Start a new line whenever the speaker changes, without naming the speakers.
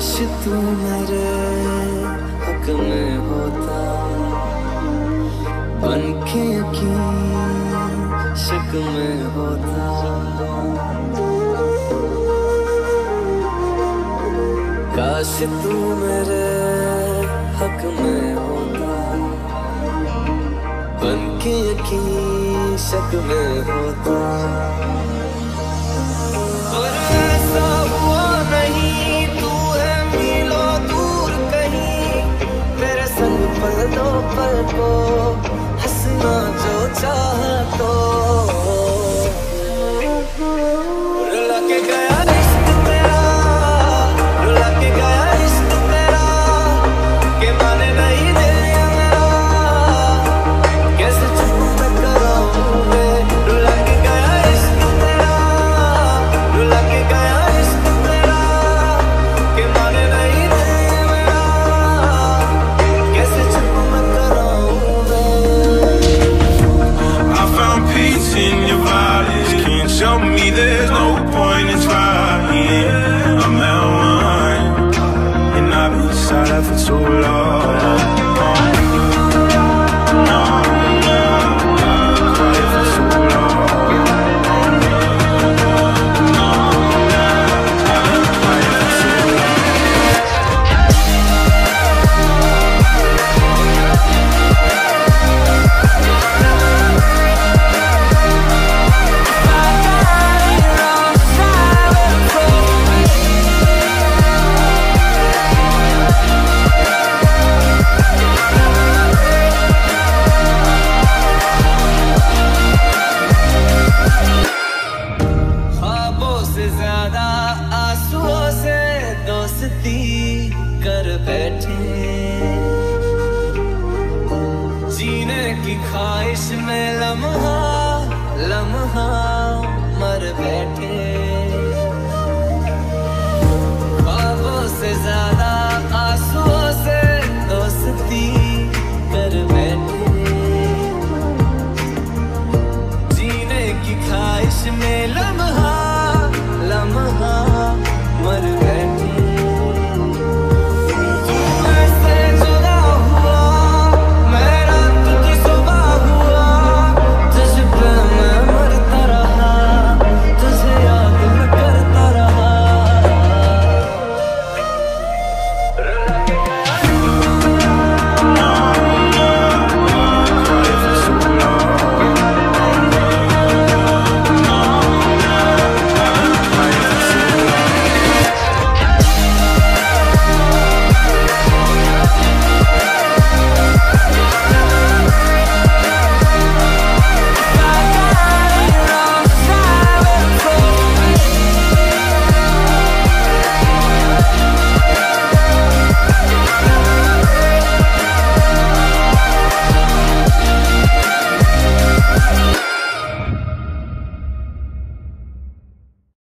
काश तू मेरे हक में होता। बन के शक में होता। काश तू मेरे हक में होता। बन के शक में होता। Oh.
tell me there's no point in trying. I'm out of line.
And I've been silent for too long. बीच में लम्हा लम्हा मर बैठे। बाबों से ज़्यादा आंसुओं से दोस्ती कर बैठे। जीने की ख्वाहिश में लम्हा लम्हा मर बैठे।